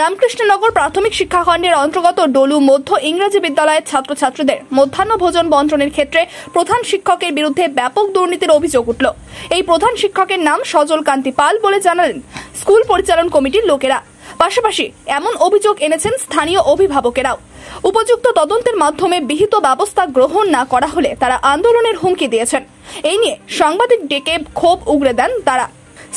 রামকৃষ্ণনগর প্রাথমিক শিক্ষাখণ্ডের অন্তর্গত ডলু মধ্য ইংরেজি বিদ্যালয়ের ছাত্রছাত্রীদের মধ্যাহ্ন ভোজন বন্টনের ক্ষেত্রে প্রধান শিক্ষকের বিরুদ্ধে ব্যাপক দুর্নীতির অভিযোগ উঠল। এই প্রধান শিক্ষকের নাম সজল কান্তি পাল বলে জানালেন স্কুল পরিচালন কমিটির লোকেরা। পাশাপাশি এমন অভিযোগ এনেছেন স্থানীয় অভিভাবকেরাও। উপযুক্ত তদন্তের মাধ্যমে বিহিত ব্যবস্থা গ্রহণ না করা হলে তারা আন্দোলনের হুমকি দিয়েছেন। এই নিয়ে সাংবাদিক ডেকে ক্ষোভ উগরে দেন তারা।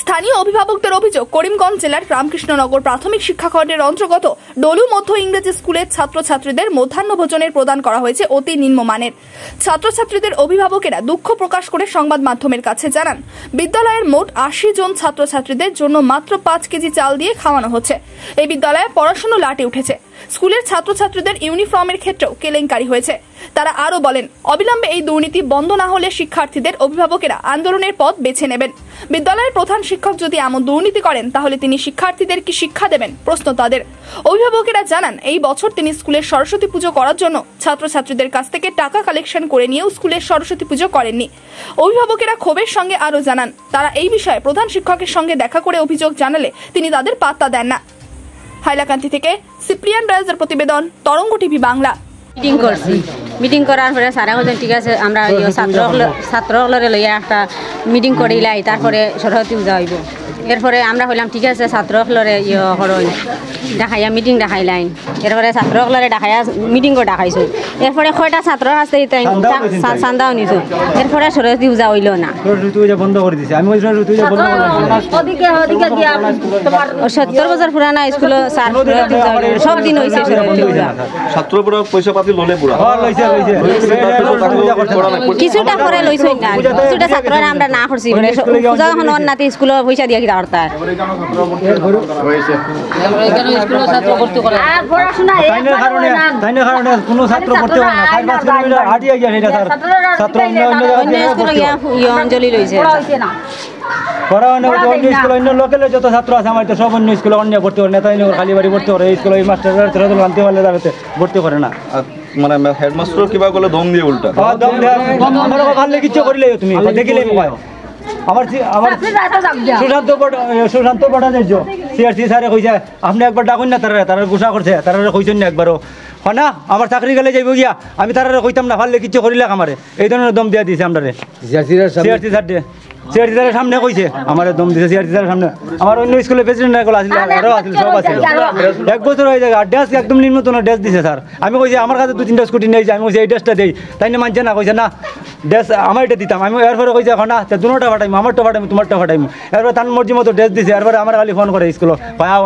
স্থানীয় অভিভাবকদের অভিযোগ, করিমগঞ্জ জেলার রামকৃষ্ণনগর প্রাথমিক শিক্ষাখণ্ডের অন্তর্গত ডলু মধ্য ইংরেজি স্কুলের ছাত্রছাত্রীদের মধ্যাহ্ন ভোজনের প্রদান করা হয়েছে অতি নিম্নমানের। ছাত্রছাত্রীদের অভিভাবকেরা দুঃখ প্রকাশ করে সংবাদ মাধ্যমের কাছে জানান, বিদ্যালয়ের মোট আশি জন ছাত্রছাত্রীদের জন্য মাত্র পাঁচ কেজি চাল দিয়ে খাওয়ানো হচ্ছে। এই বিদ্যালয়ে পড়াশুনো লাটে উঠেছে। স্কুলের ছাত্রছাত্রীদের ইউনিফর্মের ক্ষেত্রেও কেলেঙ্কারি হয়েছে। তারা আরও বলেন, অবিলম্বে এই দুর্নীতি বন্ধ না হলে শিক্ষার্থীদের অভিভাবকেরা আন্দোলনের পথ বেছে নেবেন। বিদ্যালয়ের প্রধান শিক্ষক যদি এমন দুর্নীতি করেন, তাহলে তিনি শিক্ষার্থীদের কি শিক্ষা দেবেন? প্রশ্ন তাদের। অভিভাবকেরা জানান, এই বছর তিনি স্কুলের সরস্বতী পুজো করার জন্য ছাত্রছাত্রীদের কাছ থেকে টাকা কালেকশন করে নিয়েও স্কুলের সরস্বতী পুজো করেননি। অভিভাবকেরা ক্ষোভের সঙ্গে আরও জানান, তারা এই বিষয়ে প্রধান শিক্ষকের সঙ্গে দেখা করে অভিযোগ জানালে তিনি তাদের পাত্তা দেন না। হাইলাকান্দি থেকে সিপ্রিয়ান রাজের প্রতিবেদন, তরঙ্গ টিভি বাংলা। মিটিং করার পরে সারা বলছেন ঠিক আছে আমরা ছাত্র ছাত্রগুলোরে লইয়া একটা মিটিং করিলাই তারপরে সরস্বতী পূজা হইব। এরপরে আমরা হইলাম ঠিক আছে ছাত্রগুলোরে ইয়ে করই দেখাইয়া মিটিং দেখাইলাইন এরপরে ছাত্রসকলরে দেখাইয়া মিটিংও দেখাইছো। এরপরে কয়টা ছাত্র আছে চান্দাও নিছো। এরপরে সরস্বতী পূজা হইল না। সরস্বতী পূজা বন্ধ করে দিছে। আমি ওই সরস্বতী পূজা বন্ধ করে দিছি সত্তর বছর পুরানা স্কুল। সব দিন হয়েছে সরস্বতী পূজা ছাত্র পুরা পয়সা পাতি ললে পুরা হ্যাঁ লইছে না। কিছুটা কিছুটা ছাত্ররা আমরা না করছি পূজা যখন অন্যাতে স্কুলে পয়সা দিয়ে কিনা কারণে কারণে কোনো ছাত্র পারে না। গিয়ে স্যার ছাত্র অন্য অন্য জায়গা স্কুলে গিয়া অঞ্জলি লইছে। পড়া অন্য অন্য স্কুল অন্য লোকালে যত ছাত্র আছে আমার তো সব অন্য স্কুলে অন্য ভর্তি করে নেতা খালি বাড়ি ভর্তি করে। এই স্কুলে এই মাস্টার পারলে তাদের ভর্তি করে না। মানে হেডমাস্টার কিবা কলে দম দিয়ে উল্টা। দম দেয়া- আমার ভালো করিলে তুমি। দেখিলে মোবাইল। আমার আমার সুশান্ত সুশান্ত ভট্টাচার্য সিআরসি স্যারে কইছে আপনি একবার ডাকুন না তারা তারা গুসা করছে তারা কইছেন না একবারও। হয় না আমার চাকরি গেলে যাইব গিয়া আমি তারা কইতাম না ভালো কিচ্ছু করিলে আমারে। এই ধরনের দম দিয়া দিয়েছে আমরা সিআরসি স্যার সিআরসি স্যারের সামনে কইছে আমার দম দিছে সিআরসি স্যারের সামনে। আমার অন্য স্কুলের প্রেসিডেন্ট এগুলো আসলে আরও আসলে সব আসলে। এক বছর হয়ে যায় ড্রেস একদম নিম্নতম ড্রেস দিছে স্যার। আমি কইছি আমার কাছে দু তিনটা স্কুটি নিয়েছি আমি কইছি এই ড্রেসটা দেই। তাই না মানছে না কইছে না ড্রেস আমার এটা দিতাম। আমি এরপরে কইছে, এখন না দুটা ফাটাইম, আমারটা ফাটাইম, তোমারটা ফাটাইম। এরপরে তার মর্জি মতো ড্রেস দিছে, এরপরে আমার খালি ফোন করে স্কুল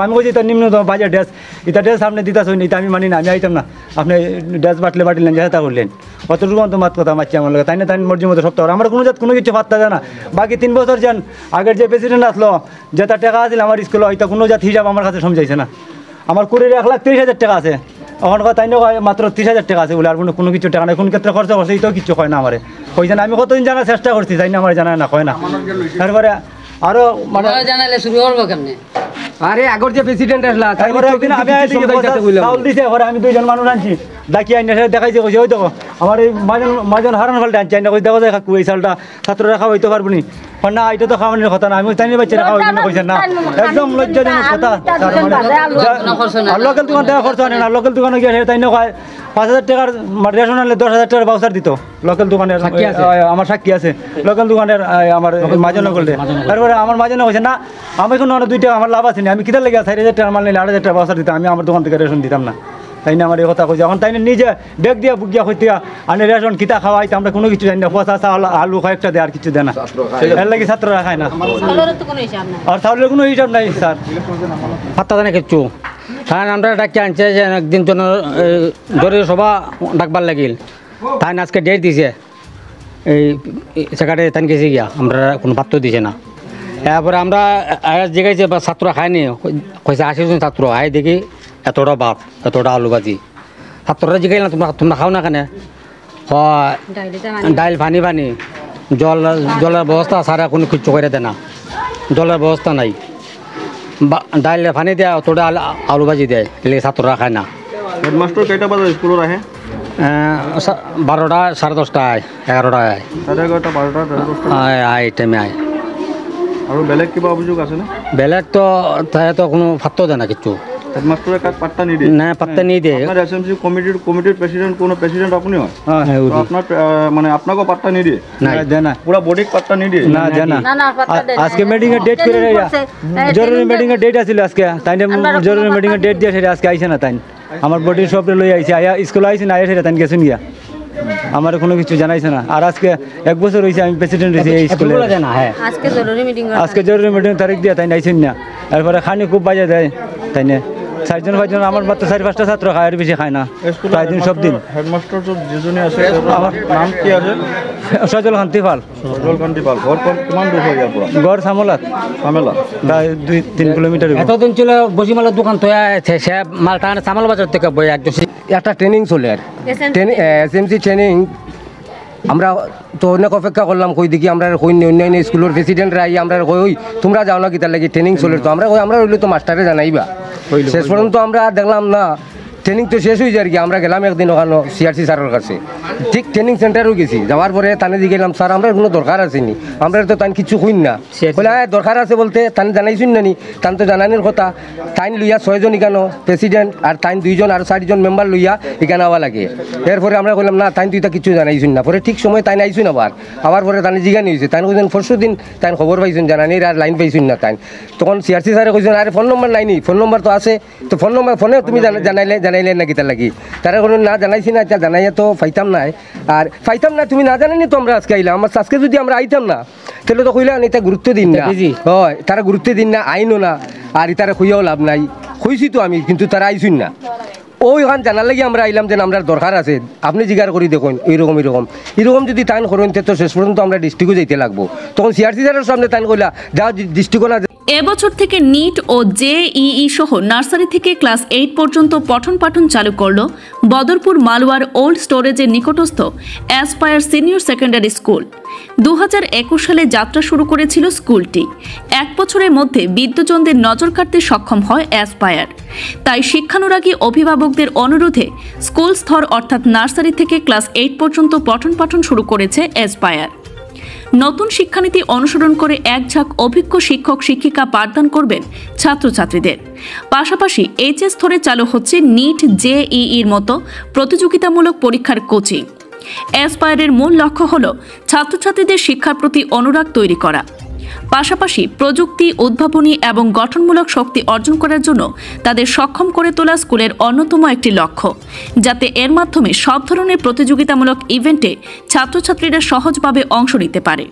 আমি কইছি, তোর নিম্নতম বাজে ড্রেস। এটা ড্রেস আপনি দিতাস হইনি এটা আমি মানি না, আমি আইতাম না। আপনি ড্রেস বাটলে বাটিলেন যেটা করলেন। অতটুকু তো মাত কথা মারছি আমার লগে। তাই না, তাই মর্জি মতো সপ্তাহ আমার কোনো জাত কোনো কিছু পাত্তা দেয় না। বাকি তিন বছর যান, আগের যে প্রেসিডেন্ট আসলো যেটা টাকা আছিল আমার স্কুলে, হয়তো কোনো জাত হিসাব আমার কাছে সমঝাইছে না। আমার কুড়ির এক লাখ তিরিশ হাজার টাকা আছে। এখন কয়, মাত্র তিরিশ হাজার টাকা আছে বলে, আর কোনো কিছু টাকা নেই। কোন ক্ষেত্রে খরচা করছে এটাও কিছু কয় না আমারে। কইছে না আমি কতদিন জানার চেষ্টা করছি জানি আমার জানা না কয় না। তারপরে আরও মানে জানালে শুরু করব কেমনে? আরে আগর যে প্রেসিডেন্ট আসলা তারপরে একদিন আমি আইছি চাউল দিছে ঘরে আমি দুইজন মানুষ আনছি। ডাকি আইনা দেখাইছে কইছে ওই দেখো আমার এই মাজন মাজন হারান ফলটা আনছি আইনা কই দেখো দেখা এই চালটা ছাত্ররা খাওয়াইতে পারব নি। না এটা তো খাওয়ানোর কথা না আমি তাই না কইছেন না। একদম লজ্জাজনক কথা আর লোকাল দোকান থেকে খরচ আনে না লোকাল দোকানে গিয়ে তাই না কয় পাঁচ হাজার টাকার মানে রেশন আনলে দশ হাজার টাকার বাউচার দিত লোকাল দোকানের আহ, আমার সাক্ষী আছে লোকাল দোকানের আমার মাজন করলে তারপরে আমার মাজন কইছে না আমি এখন দুইটা আমার লাভ আছে না আমি কিতার লেগে চার হাজার টাকা মাল নিলে আট হাজার টাকা বাউচার দিতাম আমি আমার দোকান থেকে রেশন দিতাম না। তাই না আমার এই কথা কইছে। এখন তাই না নিজে ডেক দিয়া বুকিয়া হইতে আনে রেশন কিতা খাওয়াইতে আমরা কোনো কিছু জানি না। পচা চাল আলু কয়েকটা দেয় আর কিছু দেয় না। এর লাগে ছাত্ররা খায় না। আর চাউলের কোনো হিসাব নাই স্যার। পাত্তা জানে কিচ্ছু। তাই আমরা ডাকি আনছে যে একদিন জন্য জরুরি সভা ডাকবার লাগিল। তাই আজকে ডেট দিছে। এই সেখানে তাই গেছে গিয়া। আমরা কোনো পাত্র দিছে না। এরপরে আমরা জিগাইছে বা ছাত্র খায়নি। কইছে আশি জন ছাত্র আই দেখি। এতটা ভাত এতটা আলু ভাজি ছাত্ররা জিগাইল না তোমরা তোমরা খাও না কেন? হয় ডাইল পানি পানি জল জলের ব্যবস্থা সারা কোনো কিছু করে দেয় না। জলের ব্যবস্থা নাই। বা- ডাইল পানি দেয় অতটা আলু- ভাজি দেয়। এলে ছাত্ররা খায় না। হেডমাস্টার কেইটা বাজার স্কুলত আহে? বারোটা সাড়ে দশটা আয় এগারোটা আয়। চাৰে এঘাৰটা বাৰটা চাৰে দহটা আয় আয় এই টাইমে আয়। আৰু বেলেগ কিবা অভিযোগ আছেনে? বেলেগ তো তাই তো কোনো ফাত্ত দেয় না কিছু। হেডমাস্টারের কাজ পাত্তা নিদিয়ে না পাত্তা নিয়ে দিয়ে আপনার এসএমসি কমিটির কমিটির প্রেসিডেন্ট কোনো প্রেসিডেন্ট আপনি হয় হ্যাঁ হ্যাঁ, তো আপনার আহ, মানে আপনাকেও পাত্তা নিদিয়ে নাই না দেয় না পুরা বডিক পাত্তা নিদিয়ে না দেয় না না, না, পাত্তা দেয় না। আজকে মিটিং এর ডেট করে রাইয়া করছে। এই জরুরি training মিটিং এর ডেট আছিল আজকে তাই আমরা জরুরি কোনো মিটিং এর ডেট দিয়ে সেটা আজকে আইছে না তাই আমার বডির সব লই আইছে আয়া স্কুল আইছে না আয়া সেটা তাই গেছেন গিয়া আমার কোনো কিছু জানাইছে না আর আজকে এক বছর হয়েছে আমি প্রেসিডেন্ট হয়েছি এই স্কুলে এতগুলো দেয় না হ্যাঁ আজকে জরুরি মিটিং আজকে জরুরি মিটিং তারিখ দিয়ে তাই নাইছেন না এরপরে খানি খুব বাজে দেয় তাই না চারজন পাঁচজন আমার মাত্র চারি পাঁচটা ছাত্র খায় আর বেশি খায় না। প্রায় দিন সব দিন। হেডমাস্টার তো আছে আমার নাম কি আছে? সজল শান্তি পাল। সজল কান্তি পাল। ঘর কিমান দূর হয় ইয়ার পৰা গড় সামলাত। ঝামেলা প্রায় দুই তিন কিলোমিটার। এতদিন ছিল বসিমালের দোকান তো সে মালটা চামাল বাজার থেকে বই একজন একটা ট্রেনিং চলে আর। এস এম ট্রেনিং আমরা তো অনেক অপেক্ষা করলাম কই দেখি আমরা কই অন্যান্য স্কুলের প্রেসিডেন্টরা আই আমরা কই ওই তোমরা যাও না কি তার লাগে ট্রেনিং চলে। তো আমরা কই আমরা হইলে তো মাস্টারে জানাইবা। শেষ পর্যন্ত আমরা দেখলাম না ট্রেনিং তো শেষ হয়ে যায় আর কি আমরা গেলাম একদিন ওখানে সিআরসি স্যারের কাছে। ঠিক ট্রেনিং সেন্টারও গেছি যাওয়ার পরে তানে দিয়ে গেলাম স্যার আমরা কোনো দরকার আছে নি আমরা তো তান কিছু হইন না। বলে "হ্যাঁ, দরকার আছে বলতে তান জানাইছুন না নি তান তো জানানির কথা। তাইন লইয়া ছয়জন ইকানো প্রেসিডেন্ট আর তাইন দুইজন আর চারজন মেম্বার লইয়া ইকান আওয়া লাগে। এরপরে আমরা বললাম না তাইন তুই তা কিছু জানাইছুন না। পরে ঠিক সময় তাইন আইছুন আবার। আবার পরে তানে জিগানি হয়েছে তাইন কইছেন পরশু দিন তাইন খবর পাইছুন জানানির আর লাইন পাইছুন না তাইন। তখন সিআরসি স্যারে কইছেন আরে ফোন নম্বর নাইনি ফোন নম্বর তো আছে। তো ফোন নম্বর ফোনে তুমি জানা- জানাইলে জানাইলে নাকি তার লাগি। তারা কোনো না জানাইছি না এতিয়া জানাইয়া তো পাইতাম না আর পাইতাম না তুমি না জানানি তো আমরা আজকে আইলাম। আমার আজকে যদি আমরা আইতাম না তাহলে তো কইলা এটা গুরুত্ব দিন না। হয় তারা গুরুত্ব দিন না আইনও না আর তারা খুঁজেও লাভ নাই। খুঁজছি তো আমি কিন্তু তারা আইসুন না। ওই ওখান জানার লাগি আমরা আইলাম যে আমরা দরকার আছে। আপনি জিজ্ঞাসা করি দেখুন এইরকম এরকম এরকম যদি টাইম করেন তো শেষ পর্যন্ত আমরা ডিস্ট্রিক্টও যাইতে লাগবো। তখন সিআরসি স্যারের সামনে টাইম কইলা যাও ডিস্ট্রিক্টও না এবছর থেকে নিট ও জেইই সহ নার্সারি থেকে ক্লাস এইট পর্যন্ত পঠন পাঠন চালু করল বদরপুর মালওয়ার ওল্ড স্টোরেজের নিকটস্থ অ্যাসপায়ার সিনিয়র সেকেন্ডারি স্কুল। দু হাজার একুশ সালে যাত্রা শুরু করেছিল স্কুলটি। এক বছরের মধ্যে বিদ্যুৎজনদের নজর কাটতে সক্ষম হয় অ্যাসপায়ার। তাই শিক্ষানুরাগী অভিভাবকদের অনুরোধে স্কুল স্তর অর্থাৎ নার্সারি থেকে ক্লাস এইট পর্যন্ত পঠন পাঠন শুরু করেছে অ্যাসপায়ার। নতুন শিক্ষানীতি অনুসরণ করে এক ঝাঁক অভিজ্ঞ শিক্ষক শিক্ষিকা পাঠদান করবেন ছাত্রছাত্রীদের। পাশাপাশি এইচএস স্তরে চালু হচ্ছে নিট জেইইর মতো প্রতিযোগিতামূলক পরীক্ষার কোচিং। অ্যাসপায়ারের মূল লক্ষ্য হল ছাত্রছাত্রীদের শিক্ষার প্রতি অনুরাগ তৈরি করা। পাশাপাশি প্রযুক্তি, উদ্ভাবনী এবং গঠনমূলক শক্তি অর্জন করার জন্য তাদের সক্ষম করে তোলা স্কুলের অন্যতম একটি লক্ষ্য, যাতে এর মাধ্যমে সব ধরনের প্রতিযোগিতামূলক ইভেন্টে ছাত্রছাত্রীরা সহজভাবে অংশ নিতে পারে।